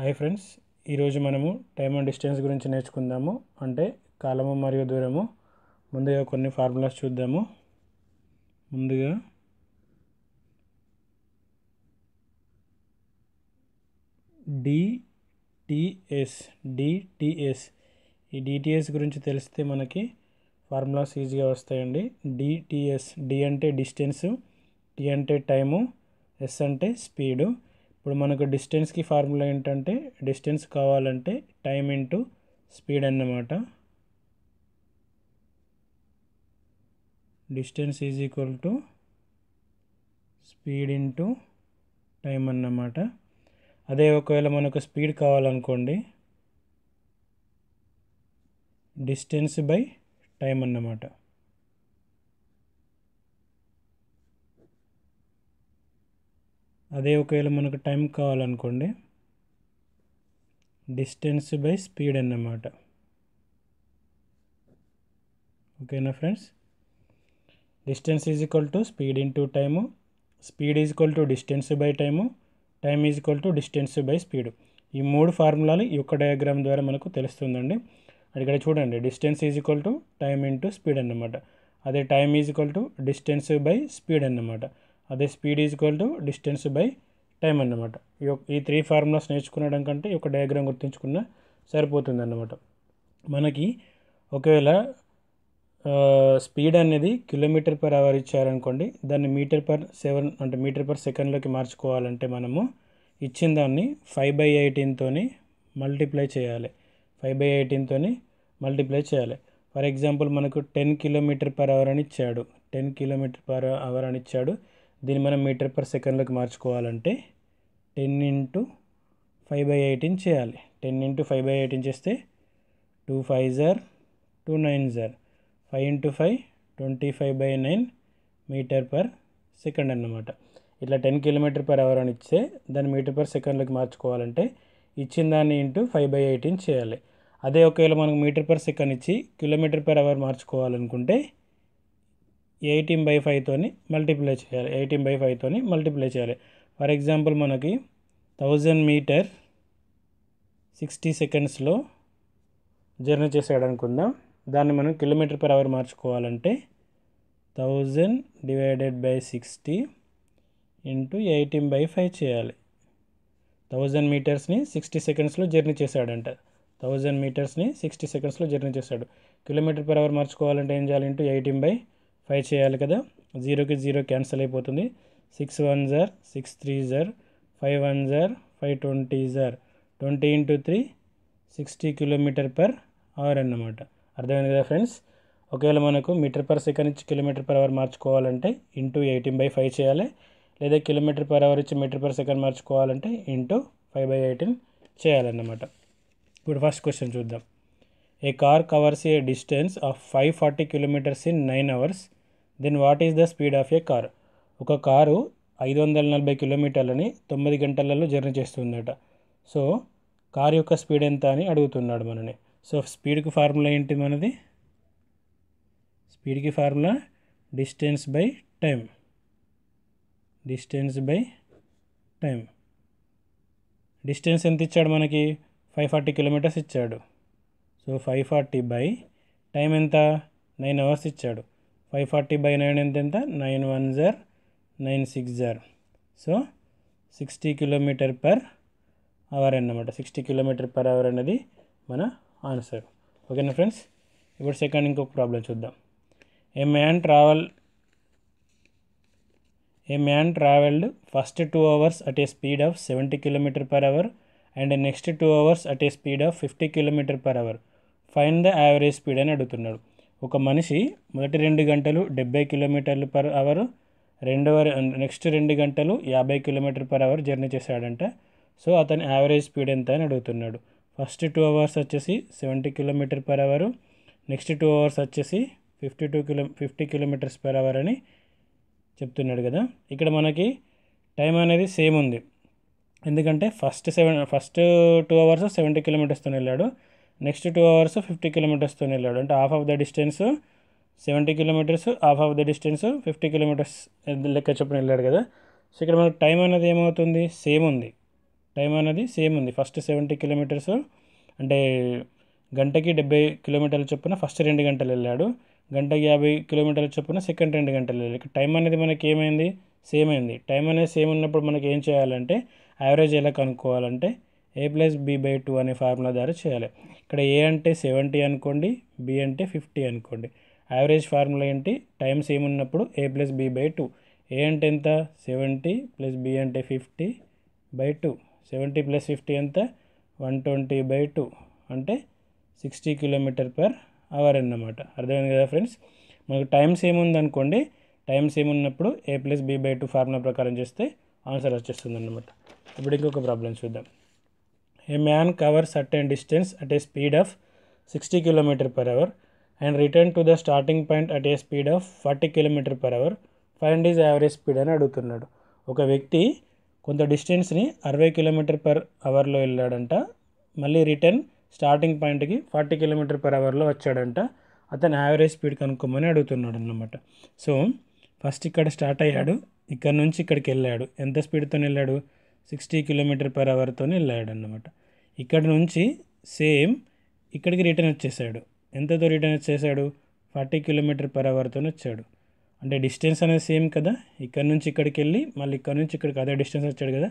Hi friends ఈరోజు మనము time and distance గురించి నేర్చుకుందాము. అంటే కాలము మరియు దూరము. ముందుగా కొన్ని ఫార్ములాస్ చూద్దాము. ముందుగా డిటిఎస్ డిటిఎస్ ఈ డిటిఎస్ గురించి తెలిస్తే మనకి ఫార్ములాస్ ఈజీగా వస్తాయండి. డిటిఎస్ డి అంటే డిస్టెన్స్ టి అంటే టైము ఎస్ అంటే స్పీడు. ఇప్పుడు మనకు డిస్టెన్స్కి ఫార్ములా ఏంటంటే డిస్టెన్స్ కావాలంటే టైం ఇంటూ స్పీడ్ అన్నమాట. Distance is equal to speed into time అన్నమాట. అదే ఒకవేళ మనకు స్పీడ్ కావాలనుకోండి డిస్టెన్స్ బై టైం అన్నమాట. అదే ఒకవేళ మనకు టైం కావాలనుకోండి. డిస్టెన్స్ బై స్పీడ్ అన్నమాట. ఓకేనా friends? Distance is equal to speed into time. Speed is equal to distance by time. Time is equal to distance by speed. ఈ మూడు ఫార్ములాలు ఈ యొక్క డయాగ్రామ్ ద్వారా మనకు తెలుస్తుందండి. ఇక్కడ చూడండి distance is equal to time into speed అన్నమాట. అదే time is equal to distance by speed అన్నమాట. అదే speed is equal to distance by time అన్నమాట. ఈ ఈ త్రీ ఫార్ములాస్ నేర్చుకునడం కంటే ఈ యొక్క డయాగ్రామ్ గుర్తుంచుకున్న సరిపోతుంది అన్నమాట మనకి ఒకవేళ స్పీడ్ అనేది కిలోమీటర్ పర్ అవర్ ఇచ్చారనుకోండి దాన్ని మీటర్ పర్ సెవెన్ అంటే మీటర్ పర్ సెకండ్లోకి మార్చుకోవాలంటే మనము ఇచ్చిన దాన్ని ఫైవ్ బై ఎయిటీన్తోని మల్టిప్లై చేయాలి. ఫైవ్ బై ఎయిటీన్తోని మల్టిప్లై చేయాలి. ఫర్ ఎగ్జాంపుల్ మనకు టెన్ కిలోమీటర్ పర్ అవర్ అని ఇచ్చాడు. టెన్ కిలోమీటర్ పర్ అవర్ అని ఇచ్చాడు. దీన్ని మనం మీటర్ పర్ సెకండ్లోకి మార్చుకోవాలంటే ten into five by eighteen చేయాలి. Ten into five by eighteen చేస్తే టూ ఫైవ్ జార్ two nine jar. Five into five twenty five by nine metre per second అన్నమాట. ఇట్లా టెన్ కిలోమీటర్ పర్ అవర్ అని ఇస్తే దాన్ని metre per సెకండ్లోకి మార్చుకోవాలంటే ఇచ్చిన దాన్ని ఇంటూ ఫైవ్ బై ఎయిటీన్ చేయాలి. అదే ఒకవేళ మనకు మీటర్ పర్ సెకండ్ ఇచ్చి కిలోమీటర్ పర్ అవర్ మార్చుకోవాలనుకుంటే ఎయిటీన్ బై ఫైవ్తోని మల్టిప్లై చేయాలి. ఎయిటీన్ బై ఫైవ్తోని మల్టిప్లై చేయాలి. ఫర్ ఎగ్జాంపుల్ మనకి థౌజండ్ మీటర్ సిక్స్టీ సెకండ్స్లో జర్నీ చేసాడు అనుకుందాం దాన్ని మనం kilometre per hour మార్చుకోవాలంటే thousand divided by sixty into eighteen by five చేయాలి. థౌజండ్ మీటర్స్ని సిక్స్టీ సెకండ్స్లో జర్నీ చేశాడంట. థౌజండ్ మీటర్స్ని సిక్స్టీ సెకండ్స్లో జర్నీ చేశాడు. కిలోమీటర్ పర్ అవర్ మార్చుకోవాలంటే ఏం చేయాలి? ఇంటూ ఎయిటీన్ బై ఫైవ్ చేయాలి కదా. జీరోకి జీరో క్యాన్సిల్ అయిపోతుంది. సిక్స్ వన్ జార్ సిక్స్ త్రీ జార్ ఫైవ్ వన్ జార్ five twenty jar. Twenty into three sixty kilometre per hour అన్నమాట. అర్థమైంది కదా ఫ్రెండ్స్? ఒకవేళ మనకు మీటర్ పర్ సెకండ్ ఇచ్చి కిలోమీటర్ పర్ అవర్ మార్చుకోవాలంటే ఇంటూ ఎయిటీన్ బై ఫైవ్ చేయాలి. లేదా కిలోమీటర్ పర్ అవర్ ఇచ్చి మీటర్ పర్ సెకండ్ మార్చుకోవాలంటే ఇంటూ ఫైవ్ బై ఎయిటీన్ చేయాలన్నమాట. ఇప్పుడు ఫస్ట్ క్వశ్చన్ చూద్దాం. A car covers a distance of five forty kilometres in nine hours? Then what is the speed of a car ఒక car ఐదు వందల నలభై కిలోమీటర్లని తొమ్మిది గంటలలో జర్నీ చేస్తుందట. సో కారు యొక్క స్పీడ్ ఎంత అని అడుగుతున్నాడు మనని. సో స్పీడ్కి ఫార్ములా ఏంటి మనది? స్పీడ్కి formula distance by time distance by time distance ఎంత ఇచ్చాడు మనకి? ఫైవ్ ఫార్టీ కిలోమీటర్స్ ఇచ్చాడు. So five forty by time ఎంత? నైన్ అవర్స్ ఇచ్చాడు. ఫైవ్ ఫార్టీ బై నైన్ ఎంత ఎంత? నైన్ వన్ జార్ nine six jar. So sixty kilometre per hour అన్నమాట. సిక్స్టీ కిలోమీటర్ పర్ అవర్ అనేది మన ఆన్సర్. ఓకేనా ఫ్రెండ్స్? ఇప్పుడు సెకండ్ ఇంకొక ప్రాబ్లం చూద్దాం. A man travel a man travelled first two hours at a speed of seventy kilometre per hour and next two hours at a speed of fifty kilometre per hour? Find the average speed అని అడుగుతున్నాడు. ఒక మనిషి మొదటి రెండు గంటలు డెబ్బై కిలోమీటర్లు per hour రెండవ నెక్స్ట్ రెండు గంటలు యాభై కిలోమీటర్ పర్ అవర్ జర్నీ చేశాడంట. సో అతని యావరేజ్ స్పీడ్ ఎంత అని అడుగుతున్నాడు. ఫస్ట్ టూ అవర్స్ వచ్చేసి seventy kilometre per hour next two hours వచ్చేసి fifty two kilo fifty kilometres per hour అని చెప్తున్నాడు కదా. ఇక్కడ మనకి టైం అనేది సేమ్ ఉంది. ఎందుకంటే first seven first two hours seventy కిలోమీటర్స్తో వెళ్ళాడు. నెక్స్ట్ టూ అవర్స్ ఫిఫ్టీ కిలోమీటర్స్తో వెళ్ళాడు. అంటే half of the distance seventy kilometres half of the distance fifty kilometres లెక్క చొప్పున వెళ్ళాడు కదా. సో ఇక్కడ మనకు టైం అనేది ఏమవుతుంది? సేమ్ ఉంది. టైం అనేది సేమ్ ఉంది. ఫస్ట్ సెవెంటీ కిలోమీటర్స్ అంటే గంటకి డెబ్బై కిలోమీటర్ల చొప్పున ఫస్ట్ రెండు గంటలు వెళ్ళాడు. గంటకి యాభై కిలోమీటర్ల చొప్పున సెకండ్ రెండు గంటలు వెళ్ళాడు. ఇక్కడ టైం అనేది మనకి ఏమైంది? సేమ్ అయింది. టైం అనేది సేమ్ ఉన్నప్పుడు మనకి ఏం చేయాలంటే యావరేజ్ ఎలా కనుక్కోవాలంటే A plus B by two అనే ఫార్ములా ద్వారా చేయాలి. ఇక్కడ ఏ అంటే సెవెంటీ అనుకోండి బి అంటే ఫిఫ్టీ అనుకోండి. యావరేజ్ ఫార్ములా ఏంటి? టైమ్ సేమ్ ఉన్నప్పుడు A plus B by two A అంటే ఎంత? సెవెంటీ ప్లస్ బి అంటే fifty by two seventy plus fifty ఎంత? వన్ ట్వంటీ బై టూ అంటే సిక్స్టీ కిలోమీటర్ పర్ అవర్ అన్నమాట. అర్థమైంది కదా ఫ్రెండ్స్ మనకు టైం సేమ్ ఉందనుకోండి టైం సేమ్ ఉన్నప్పుడు A plus B by two formula ప్రకారం చేస్తే ఆన్సర్ వచ్చేస్తుంది అన్నమాట ఇప్పుడు ఇంకొక ప్రాబ్లం చూద్దాం. A man cover certain distance at a speed of sixty kilometre per hour and return to the starting point at a speed of forty kilometre per hour find is average speed అని అడుగుతున్నాడు. ఒక వ్యక్తి కొంత డిస్టెన్స్ని అరవై kilometre per అవర్లో వెళ్ళాడంట. మళ్ళీ return starting పాయింట్కి ఫార్టీ కిలోమీటర్ పర్ అవర్లో వచ్చాడంట. అతను యావరేజ్ స్పీడ్ కనుక్కోమని అడుగుతున్నాడు అన్నమాట. సో ఫస్ట్ ఇక్కడ స్టార్ట్ అయ్యాడు. ఇక్కడ నుంచి ఇక్కడికి వెళ్ళాడు. ఎంత స్పీడ్తో వెళ్ళాడు? సిక్స్టీ కిలోమీటర్ పర్ అవర్తో వెళ్ళాడు అనమాట ఇక్కడ నుంచి సేమ్ ఇక్కడికి రిటర్న్ వచ్చేసాడు. ఎంతతో రిటర్న్ వచ్చేసాడు? ఫార్టీ కిలోమీటర్ పర్ అవర్తో వచ్చాడు. అంటే డిస్టెన్స్ అనేది సేమ్ కదా? ఇక్కడ నుంచి ఇక్కడికి వెళ్ళి మళ్ళీ ఇక్కడ నుంచి ఇక్కడికి అదే డిస్టెన్స్ వచ్చాడు కదా?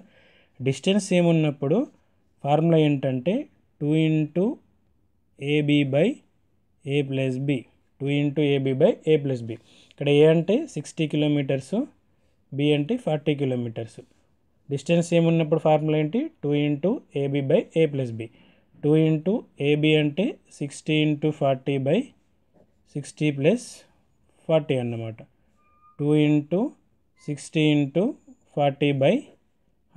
డిస్టెన్స్ సేమ్ ఉన్నప్పుడు ఫార్ములా ఏంటంటే two into AB by A plus B two into AB by A plus B ఇక్కడ ఏ అంటే సిక్స్టీ కిలోమీటర్స్ బి అంటే ఫార్టీ కిలోమీటర్స్ డిస్టెన్స్ ఏమున్నప్పుడు ఫార్ములా ఏంటి? Two into AB by A plus B. Two into AB అంటే sixty into forty by sixty plus forty అన్నమాట. Two into sixty into forty by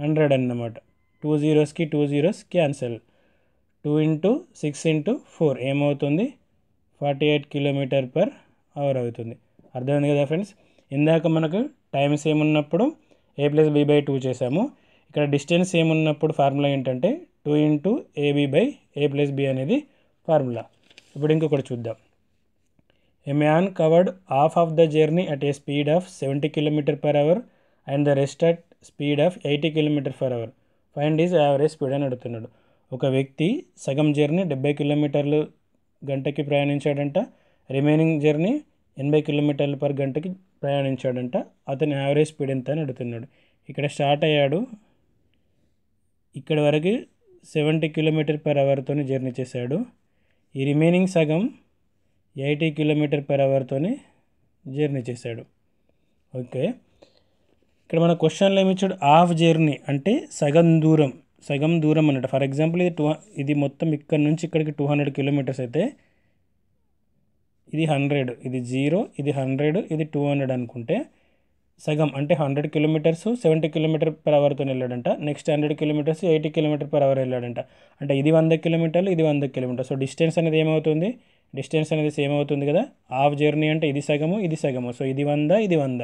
hundred అన్నమాట. Two జీరోస్కి two zeros cancel. Two into six into four ఏమవుతుంది? Forty eight kilometre per hour అవుతుంది. అర్థమైంది కదా friends? ఇందాక మనకు times same ఉన్నప్పుడు A plus B by two చేసాము ఇక్కడ డిస్టెన్స్ ఏమున్నప్పుడు ఫార్ములా ఏంటంటే two into AB by A plus B అనేది ఫార్ములా ఇప్పుడు ఇంకొకటి చూద్దాం. A man covered half of the journey at a speed of seventy kilometre per hour and the rest at speed of eighty kilometre per hour find is average speed అని అడుగుతున్నాడు. ఒక వ్యక్తి సగం journey డెబ్బై కిలోమీటర్లు గంటకి ప్రయాణించాడంట. రిమైనింగ్ జర్నీ ఎనభై కిలోమీటర్లు పర్ గంటకి ప్రయాణించాడంట. అతని యావరేజ్ స్పీడ్ ఎంత అని అడుగుతున్నాడు. ఇక్కడ స్టార్ట్ అయ్యాడు. ఇక్కడ వరకు సెవెంటీ కిలోమీటర్ పర్ అవర్తో జర్నీ చేశాడు. ఈ రిమైనింగ్ సగం ఎయిటీ కిలోమీటర్ పర్ అవర్తో జర్నీ చేశాడు. ఓకే ఇక్కడ మన క్వశ్చన్లో ఏమి ఇచ్చాడు? హాఫ్ జర్నీ అంటే సగం దూరం. సగం దూరం అన్నట్టు. ఫర్ ఎగ్జాంపుల్ ఇది టూ ఇది మొత్తం ఇక్కడ నుంచి ఇక్కడికి టూ హండ్రెడ్ కిలోమీటర్స్ అయితే ఇది హండ్రెడ్ ఇది జీరో ఇది హండ్రెడ్ ఇది టూ హండ్రెడ్ అనుకుంటే సగం అంటే hundred kilometres seventy kilometre per అవర్తో వెళ్ళాడంట. Next hundred kilometres eighty kilometre per hour వెళ్ళాడంట. అంటే ఇది వంద కిలోమీటర్లు ఇది వంద కిలోమీటర్ సో డిస్టెన్స్ అనేది ఏమవుతుంది? డిస్టెన్స్ అనేది సేమ్ అవుతుంది కదా? హాఫ్ జర్నీ అంటే ఇది సగము ఇది సగము. సో ఇది వంద ఇది వంద.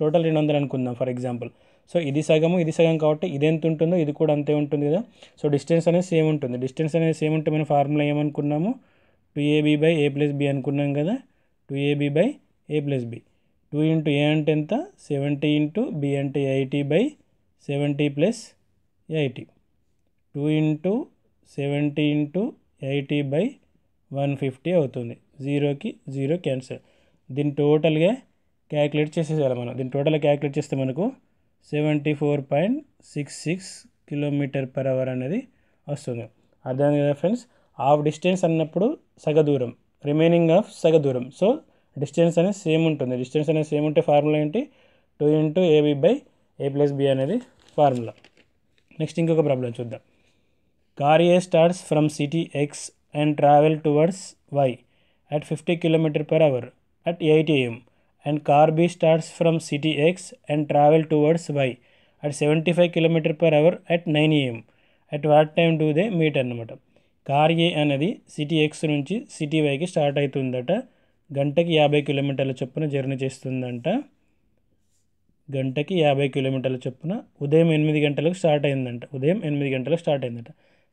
టోటల్ రెండు వందలు అనుకుందాం ఫర్ ఎగ్జాంపుల్ సో ఇది సగము ఇది సగం కాబట్టి ఇది ఎంత ఉంటుందో ఇది కూడా అంతే ఉంటుంది కదా? సో డిస్టెన్స్ అనేది సేమ్ ఉంటుంది. డిస్టెన్స్ అనేది సేమ్ ఉంటే మనం formula ఏమనుకున్నాము? Two AB by A plus B అనుకున్నాం కదా two AB by A plus B. Two into A అంటే ఎంత? సెవెంటీ ఇంటూ బి అంటే eighty by seventy plus eighty. Two into seventy into eighty by one fifty అవుతుంది. జీరోకి zero cancel. దీన్ని టోటల్గా calculate చేసేసాలి మనం. దీన్ని టోటల్గా క్యాలిక్యులేట్ చేస్తే మనకు seventy four point six six kilometre per hour అనేది వస్తుంది. అర్థం కదా ఫ్రెండ్స్? హాఫ్ డిస్టెన్స్ అన్నప్పుడు సగ దూరం రిమైనింగ్ ఆఫ్ సగ దూరం సో డిస్టెన్స్ అనేది సేమ్ ఉంటుంది. డిస్టెన్స్ అనేది సేమ్ ఉంటే ఫార్ములా ఏంటి? Two into AB by A plus B అనేది ఫార్ములా నెక్స్ట్ ఇంకొక ప్రాబ్లం చూద్దాం. Car A starts from city X and travel towards Y at fifty kilometre per hour at eight AM and car B starts from city X and travel towards Y at seventy five kilometre per hour at nine AM at what time do they meet అన్నమాట? Car A అనేది city X నుంచి city వైకి start అవుతుందట. గంటకి యాభై కిలోమీటర్ల చొప్పున journey చేస్తుందంట. గంటకి యాభై కిలోమీటర్ల చొప్పున ఉదయం ఎనిమిది గంటలకు స్టార్ట్ అయిందంట. ఉదయం ఎనిమిది గంటలకు స్టార్ట్ అయిందట.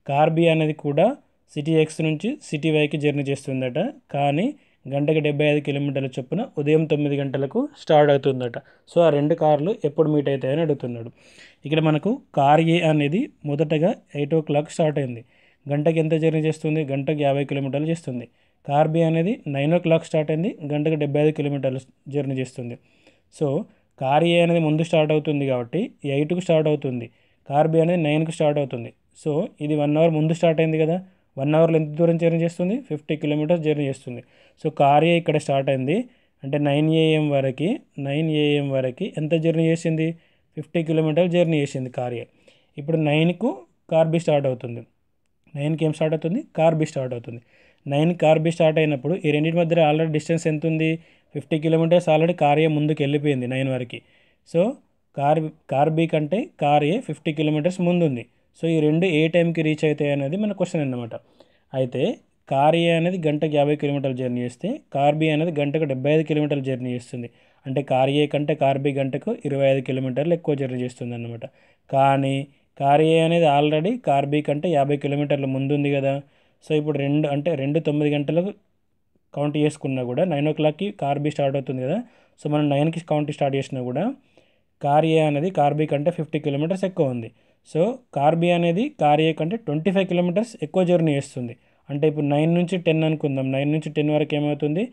కార్ బి అనేది కూడా సిటీ ఎక్స్ నుంచి సిటీ వైకి జర్నీ చేస్తుందట. కానీ గంటకి డెబ్బై ఐదు కిలోమీటర్ల చొప్పున ఉదయం తొమ్మిది గంటలకు స్టార్ట్ అవుతుందట. సో ఆ రెండు కార్లు ఎప్పుడు మీట్ అవుతాయని అడుగుతున్నాడు. ఇక్కడ మనకు కార్ ఏ అనేది మొదటగా ఎయిట్ ఓ క్లాక్ స్టార్ట్ అయింది. గంటకి ఎంత జర్నీ చేస్తుంది? గంటకి యాభై కిలోమీటర్లు చేస్తుంది. కార్బీ అనేది నైన్ ఓ క్లాక్ స్టార్ట్ అయింది. గంటకు డెబ్బై ఐదు కిలోమీటర్లు జర్నీ చేస్తుంది. సో కార్ ఏ అనేది ముందు స్టార్ట్ అవుతుంది కాబట్టి ఎయిట్కు స్టార్ట్ అవుతుంది. కార్ బి అనేది నైన్కి స్టార్ట్ అవుతుంది. సో ఇది వన్ అవర్ ముందు స్టార్ట్ అయింది కదా? వన్ అవర్లో ఎంత దూరం జర్నీ చేస్తుంది? ఫిఫ్టీ కిలోమీటర్స్ జర్నీ చేస్తుంది. సో కార్ ఏ ఇక్కడ స్టార్ట్ అయింది. అంటే నైన్ ఏఎం వరకు నైన్ ఏఎం వరకు ఎంత జర్నీ చేసింది? ఫిఫ్టీ కిలోమీటర్ జర్నీ చేసింది కార్ ఏ ఇప్పుడు నైన్కు కార్ బి స్టార్ట్ అవుతుంది. నైన్కి ఏం స్టార్ట్ అవుతుంది? కార్ బి స్టార్ట్ అవుతుంది. నైన్ కార్ బి స్టార్ట్ అయినప్పుడు ఈ రెండింటి మధ్య ఆల్రెడీ డిస్టెన్స్ ఎంత ఉంది fifty kilometres already car A ముందుకు వెళ్ళిపోయింది నైన్ వరకు. సో కార్ కార్ బి కంటే కార్ ఏ ఫిఫ్టీ కిలోమీటర్స్ ముందుంది. సో ఈ రెండు ఏ టైంకి రీచ్ అవుతాయి అనేది మన క్వశ్చన్ అన్నమాట. అయితే కార్ ఏ అనేది గంటకు యాభై కిలోమీటర్లు జర్నీ చేస్తే కార్ బి అనేది గంటకు డెబ్బై ఐదు కిలోమీటర్లు జర్నీ చేస్తుంది. అంటే కార్ ఏ కంటే కార్ బి గంటకు ఇరవై ఐదు కిలోమీటర్లు ఎక్కువ జర్నీ చేస్తుంది అనమాట కానీ కార్ ఏ అనేది ఆల్రెడీ కార్ బి కంటే యాభై కిలోమీటర్ల ముందుంది కదా. సో ఇప్పుడు రెండు అంటే రెండు తొమ్మిది గంటలకు కౌంట్ చేసుకున్నా కూడా నైన్ ఓ క్లాక్కి కార్ బి స్టార్ట్ అవుతుంది కదా. సో మనం నైన్కి కౌంట్ స్టార్ట్ చేసినా కూడా కార్ ఏ అనేది కార్ బి కంటే ఫిఫ్టీ కిలోమీటర్స్ ఎక్కువ ఉంది. సో కార్ బి అనేది కార్ ఏ కంటే ట్వంటీ ఫైవ్ కిలోమీటర్స్ ఎక్కువ జర్నీ చేస్తుంది. అంటే ఇప్పుడు నైన్ నుంచి టెన్ అనుకుందాం. నైన్ నుంచి టెన్ వరకు ఏమవుతుంది?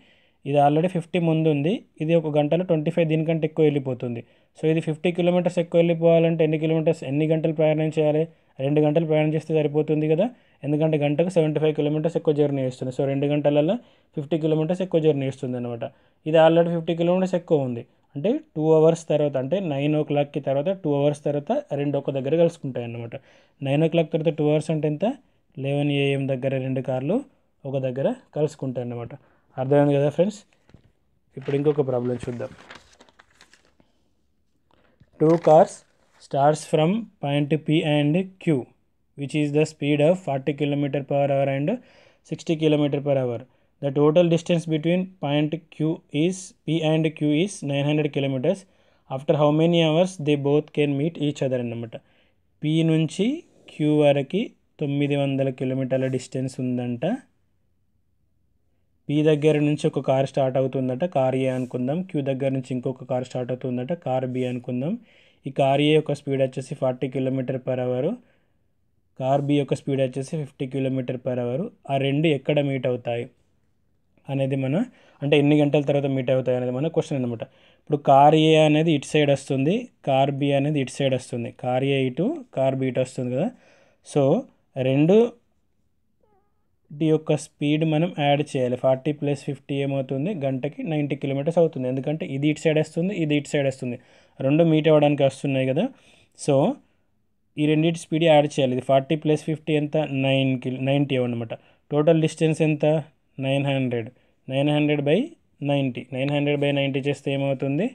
ఇది ఆల్రెడీ ఫిఫ్టీ ముందు ఉంది ఇది ఒక గంటలో ట్వంటీ ఫైవ్ దీనికంటే ఎక్కువ వెళ్ళిపోతుంది. సో ఇది ఫిఫ్టీ కిలోమీటర్స్ ఎక్కువ వెళ్ళిపోవాలంటే ఎన్ని కిలోమీటర్స్ ఎన్ని గంటలు ప్రయాణం చేయాలి? రెండు గంటలు ప్రయాణం చేస్తే సరిపోతుంది కదా? ఎందుకంటే గంటకు సెవెంటీ ఫైవ్ కిలోమీటర్స్ ఎక్కువ జర్నీ చేస్తుంది. సో రెండు గంటలలో ఫిఫ్టీ కిలోమీటర్స్ ఎక్కువ జర్నీ చేస్తుంది అనమాట ఇది ఆల్రెడీ ఫిఫ్టీ కిలోమీటర్స్ ఎక్కువ ఉంది. అంటే టూ అవర్స్ తర్వాత అంటే నైన్ ఓ క్లాక్కి తర్వాత టూ అవర్స్ తర్వాత రెండు ఒక దగ్గర కలుసుకుంటాయి అన్నమాట. నైన్ ఓ క్లాక్ తర్వాత టూ అవర్స్ అంటే ఎంత? లెవెన్ ఏఎం దగ్గర రెండు కార్లు ఒక దగ్గర కలుసుకుంటాయి అన్నమాట. అర్థమైంది కదా ఫ్రెండ్స్? ఇప్పుడు ఇంకొక ప్రాబ్లం చూద్దాం. Two cars starts from point P and Q which is the speed of forty kilometer per hour and sixty kilometer per hour the total distance between point Q is P and Q is nine hundred kilometers after how many hours they both can meet each other అన్నమాట. P నుంచి Q వరకు తొమ్మిది వందల కిలోమీటర్ల distance ఉందంట. P దగ్గర నుంచి ఒక కార్ స్టార్ట్ అవుతుందట కార్ ఏ అనుకుందాం. క్యూ దగ్గర నుంచి ఇంకొక కార్ స్టార్ట్ అవుతుందట కార్ బి అనుకుందాం. ఈ కార్ ఏ యొక్క స్పీడ్ వచ్చేసి forty kilometer per hour. Car B యొక్క స్పీడ్ వచ్చేసి ఫిఫ్టీ కిలోమీటర్ పర్ అవర్. ఆ రెండు ఎక్కడ మీట్ అవుతాయి అనేది మన అంటే ఎన్ని గంటల తర్వాత మీట్ అవుతాయి అనేది మన క్వశ్చన్ అనమాట ఇప్పుడు కార్ ఏ అనేది ఇటు సైడ్ వస్తుంది కార్ బి అనేది ఇటు సైడ్ వస్తుంది. కార్ ఏ ఇటు కార్ బి ఇటు వస్తుంది కదా. సో రెండు యొక్క స్పీడ్ మనం యాడ్ చేయాలి. ఫార్టీ ప్లస్ ఫిఫ్టీ ఏమవుతుంది? గంటకి నైంటీ కిలోమీటర్స్ అవుతుంది. ఎందుకంటే ఇది ఇటు సైడ్ వస్తుంది ఇది ఇటు సైడ్ వస్తుంది. రెండు మీట్ అవ్వడానికి వస్తున్నాయి కదా. సో ఈ రెండింటి స్పీడ్ యాడ్ చేయాలి. ఇది ఫార్టీ ప్లస్ ఫిఫ్టీ ఎంత? నైన్కి నైంటీ అనమాట టోటల్ డిస్టెన్స్ ఎంత? Nine hundred. Nine hundred by ninety. Nine hundred by ninety చేస్తే ఏమవుతుంది?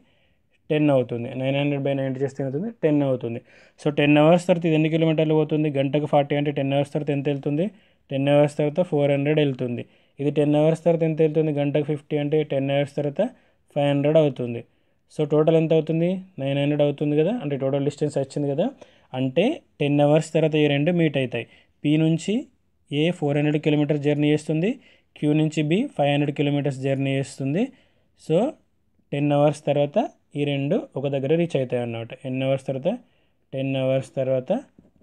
టెన్ అవుతుంది. నైన్ హండ్రెడ్ బై నైంటీ చేస్తే ఏమవుతుంది? టెన్ అవుతుంది. సో టెన్ అవర్స్ తర్వాత ఇది ఎన్ని కిలోమీటర్లు పోతుంది? గంటకు ఫార్టీ అంటే టెన్ అవర్స్ తర్వాత ఎంత వెళ్తుంది? టెన్ అవర్స్ తర్వాత ఫోర్ హండ్రెడ్ వెళ్తుంది. ఇది టెన్ అవర్స్ తర్వాత ఎంత వెళ్తుంది? గంటకు ఫిఫ్టీ అంటే టెన్ అవర్స్ తర్వాత ఫైవ్ హండ్రెడ్ అవుతుంది. సో టోటల్ ఎంత అవుతుంది? నైన్ హండ్రెడ్ అవుతుంది కదా? అంటే టోటల్ డిస్టెన్స్ వచ్చింది కదా? అంటే టెన్ అవర్స్ తర్వాత ఈ రెండు మీట్ అవుతాయి. పి నుంచి A four hundred kilometers journey చేస్తుంది? క్యూ నుంచి B five hundred kilometers journey చేస్తుంది. సో టెన్ అవర్స్ తర్వాత ఈ రెండు ఒక దగ్గర రీచ్ అవుతాయి అన్నమాట. ఎన్ని అవర్స్ తర్వాత టెన్ అవర్స్ తర్వాత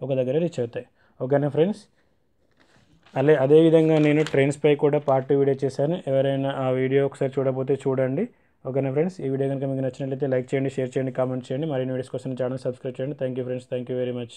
ఒక దగ్గర రీచ్ అవుతాయి. ఓకేనా ఫ్రెండ్స్? అదే అదేవిధంగా నేను ట్రైన్స్పై కూడా పార్ట్ టూ వీడియో చేశాను. ఎవరైనా ఆ వీడియో ఒకసారి చూడకపోతే చూడండి. ఓకేనా ఫ్రెండ్స్ ఈ వీడియో కనుక మీకు నచ్చినట్లయితే లైక్ చేయండి షేర్ చేయండి కామెంట్ చేయండి. మరిన్ని వీడియోస్ కోసం ఛానల్ సబ్స్క్రైబ్ చేయండి. Thank you friends thank you very much